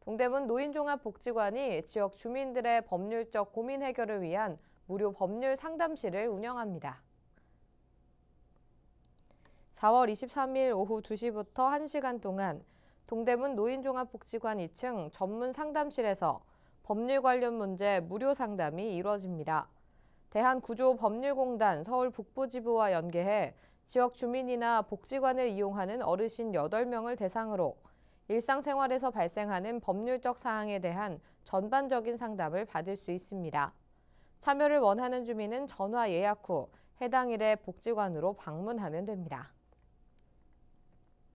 동대문 노인종합복지관이 지역 주민들의 법률적 고민 해결을 위한 무료 법률 상담실을 운영합니다. 4월 23일 오후 2시부터 1시간 동안 동대문 노인종합복지관 2층 전문 상담실에서 법률 관련 문제 무료 상담이 이루어집니다. 대한구조법률공단 서울 북부지부와 연계해 지역 주민이나 복지관을 이용하는 어르신 8명을 대상으로 일상생활에서 발생하는 법률적 사항에 대한 전반적인 상담을 받을 수 있습니다. 참여를 원하는 주민은 전화 예약 후 해당 일의 복지관으로 방문하면 됩니다.